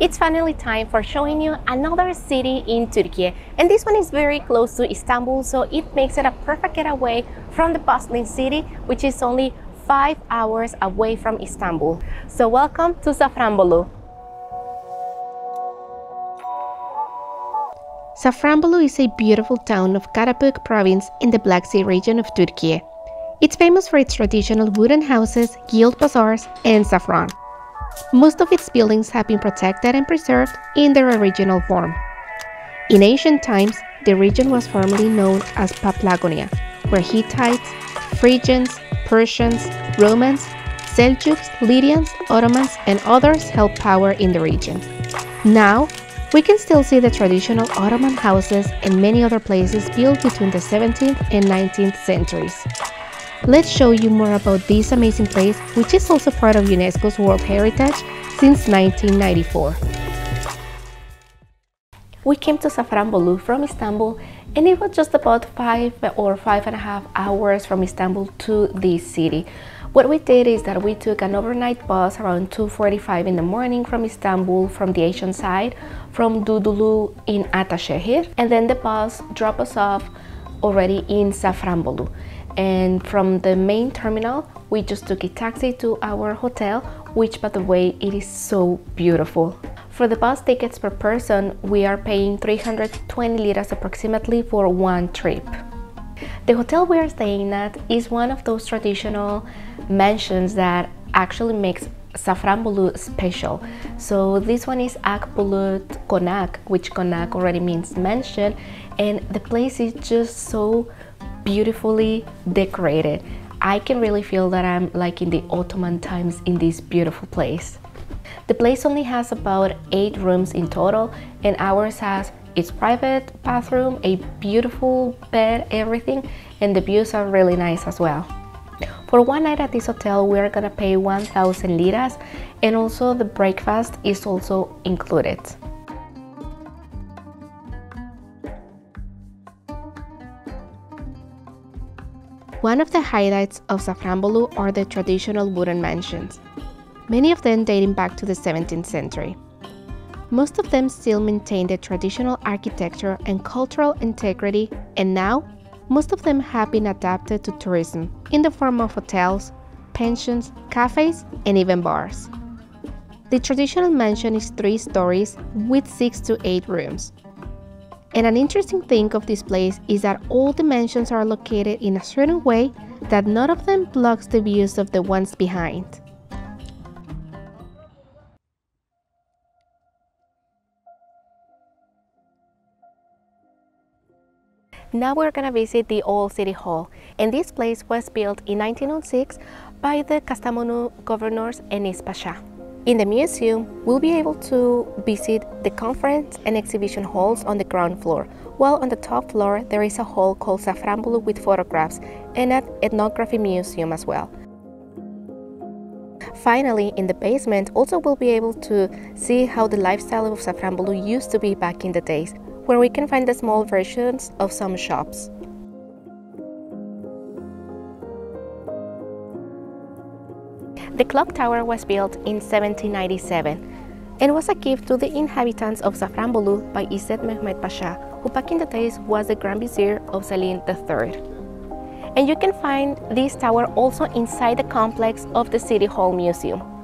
It's finally time for showing you another city in Turkey. And this one is very close to Istanbul, so it makes it a perfect getaway from the bustling city, which is only five hours away from Istanbul. So welcome to Safranbolu. Safranbolu is a beautiful town of Karabük province in the Black Sea region of Turkey. It's famous for its traditional wooden houses, guild bazaars, and saffron. Most of its buildings have been protected and preserved in their original form. In ancient times, the region was formerly known as Paphlagonia, where Hittites, Phrygians, Persians, Romans, Seljuks, Lydians, Ottomans, and others held power in the region. Now, we can still see the traditional Ottoman houses and many other places built between the 17th and 19th centuries. Let's show you more about this amazing place, which is also part of UNESCO's World Heritage since 1994. We came to Safranbolu from Istanbul and it was just about five or five and a half hours from Istanbul to this city. What we did is that we took an overnight bus around 2.45 in the morning from Istanbul from the Asian side, from Dudullu in Ataşehir, and then the bus dropped us off already in Safranbolu and from the main terminal we just took a taxi to our hotel which by the way it is so beautiful for the bus tickets per person we are paying 320 liras approximately for one trip the hotel we are staying at is one of those traditional mansions that actually makes Safranbolu special. So this one is Akbulut Konak, which Konak already means mansion, and the place is just so beautifully decorated. I can really feel that I'm like in the Ottoman times in this beautiful place. The place only has about 8 rooms in total and ours has its private bathroom, a beautiful bed, everything, and the views are really nice as well. For one night at this hotel, we are gonna pay 1,000 liras and also the breakfast is also included. One of the highlights of Safranbolu are the traditional wooden mansions, many of them dating back to the 17th century. Most of them still maintain the traditional architecture and cultural integrity, and now most of them have been adapted to tourism in the form of hotels, pensions, cafes, and even bars. The traditional mansion is three stories with six to eight rooms. And an interesting thing of this place is that all the mansions are located in a certain way that none of them blocks the views of the ones behind. Now we're gonna visit the old city hall and this place was built in 1906 by the Kastamonu governors Enis Pasha. In the museum, we'll be able to visit the conference and exhibition halls on the ground floor, while on the top floor there is a hall called Safranbolu with photographs and an ethnography museum as well. Finally, in the basement, also we'll be able to see how the lifestyle of Safranbolu used to be back in the days, where we can find the small versions of some shops. The clock tower was built in 1797 and was a gift to the inhabitants of Safranbolu by Izzet Mehmed Pasha, who back in the days was the Grand Vizier of Selim III. And you can find this tower also inside the complex of the City Hall Museum.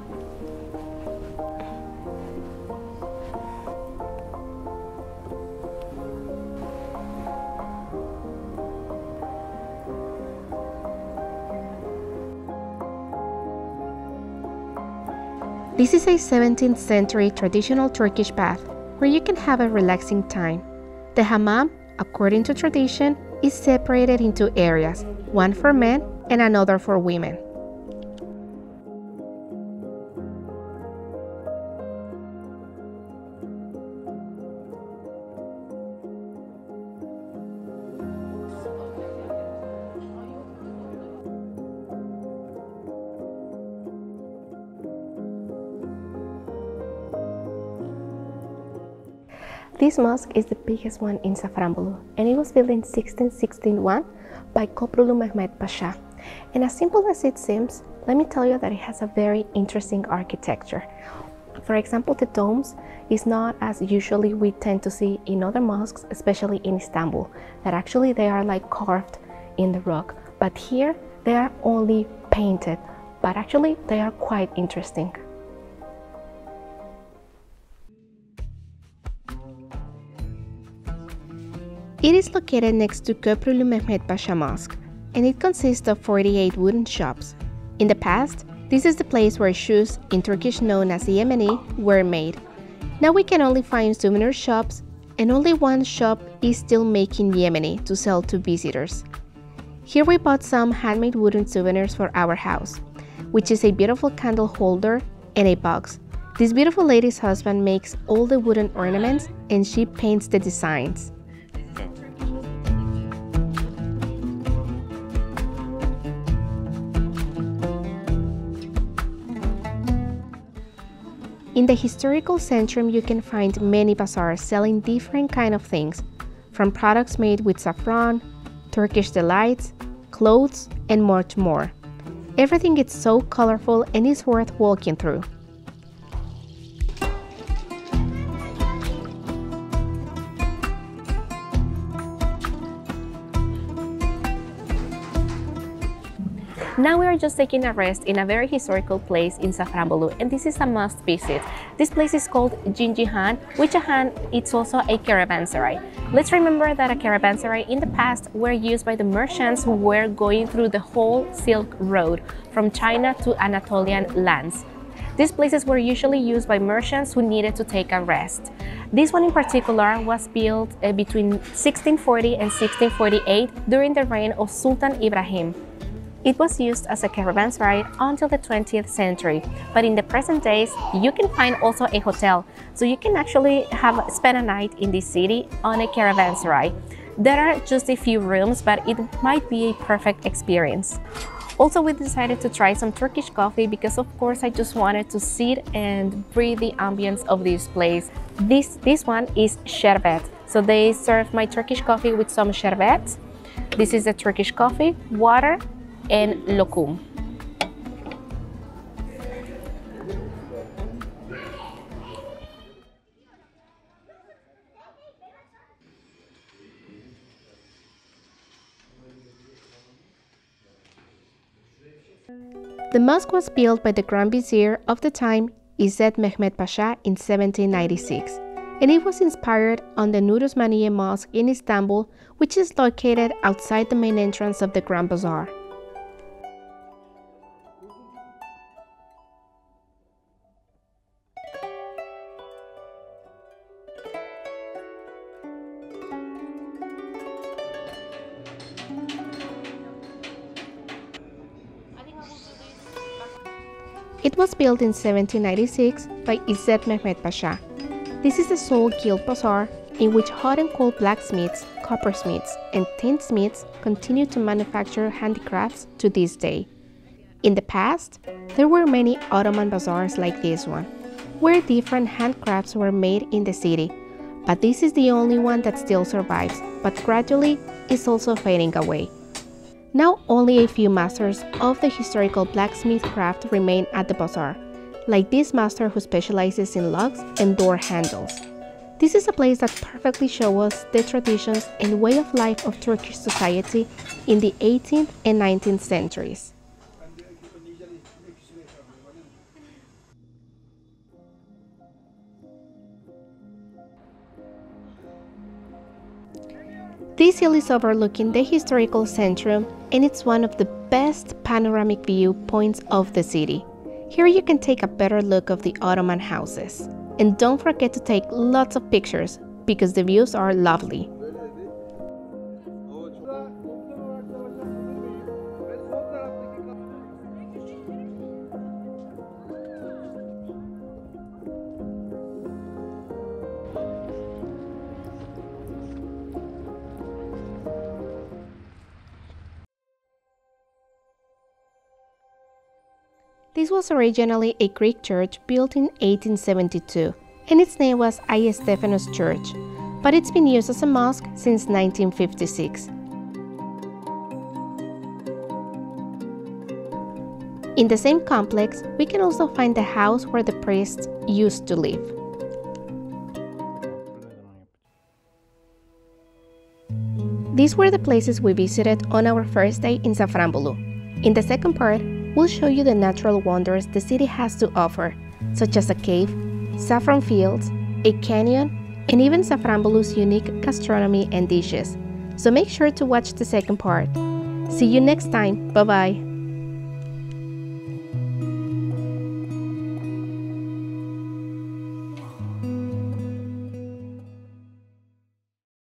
This is a 17th century traditional Turkish bath where you can have a relaxing time. The hammam, according to tradition, is separated into areas, one for men and another for women. This mosque is the biggest one in Safranbolu and it was built in 1661 by Koprulu Mehmed Pasha. And as simple as it seems, let me tell you that it has a very interesting architecture. For example, the domes is not as usually we tend to see in other mosques, especially in Istanbul, that actually they are like carved in the rock. But here they are only painted, but actually they are quite interesting. It is located next to Köprülü Mehmet Pasha Mosque, and it consists of 48 wooden shops. In the past, this is the place where shoes, in Turkish known as Yemeni, were made. Now we can only find souvenir shops, and only one shop is still making Yemeni to sell to visitors. Here we bought some handmade wooden souvenirs for our house, which is a beautiful candle holder and a box. This beautiful lady's husband makes all the wooden ornaments and she paints the designs. In the historical centrum, you can find many bazaars selling different kind of things, from products made with saffron, Turkish delights, clothes, and much more. Everything is so colorful and is worth walking through. Now we are just taking a rest in a very historical place in Safranbolu and this is a must visit. This place is called Cinci Han, which Jahan it's also a caravanserai. Let's remember that a caravanserai in the past were used by the merchants who were going through the whole Silk Road from China to Anatolian lands. These places were usually used by merchants who needed to take a rest. This one in particular was built uh, between 1640 and 1648 during the reign of Sultan Ibrahim. It was used as a caravanserai until the 20th century, but in the present days, you can find also a hotel, so you can actually have spend a night in this city on a caravanserai. There are just a few rooms, but it might be a perfect experience. Also, we decided to try some Turkish coffee because of course I just wanted to sit and breathe the ambience of this place. This, this one is sherbet. So they serve my Turkish coffee with some sherbet. This is the Turkish coffee, water, and lokum. The mosque was built by the Grand Vizier of the time, Izzet Mehmed Pasha, in 1796 and it was inspired on the Nur Osmaniye Mosque in Istanbul, which is located outside the main entrance of the Grand Bazaar. It was built in 1796 by Izzet Mehmed Pasha. This is the sole guild bazaar in which hot and cold blacksmiths, coppersmiths, and tinsmiths continue to manufacture handicrafts to this day. In the past, there were many Ottoman bazaars like this one, where different handcrafts were made in the city, but this is the only one that still survives, but gradually is also fading away. Now only a few masters of the historical blacksmith craft remain at the bazaar, like this master who specializes in locks and door handles. This is a place that perfectly shows us the traditions and way of life of Turkish society in the 18th and 19th centuries. This hill is overlooking the historical centrum and it's one of the best panoramic view points of the city. Here you can take a better look of the Ottoman houses. And don't forget to take lots of pictures because the views are lovely. This was originally a Greek church built in 1872, and its name was Hagia Stephanos Church, but it's been used as a mosque since 1956. In the same complex, we can also find the house where the priests used to live. These were the places we visited on our first day in Safranbolu. In the second part, we'll show you the natural wonders the city has to offer, such as a cave, saffron fields, a canyon, and even Safranbolu's unique gastronomy and dishes. So make sure to watch the second part. See you next time. Bye bye.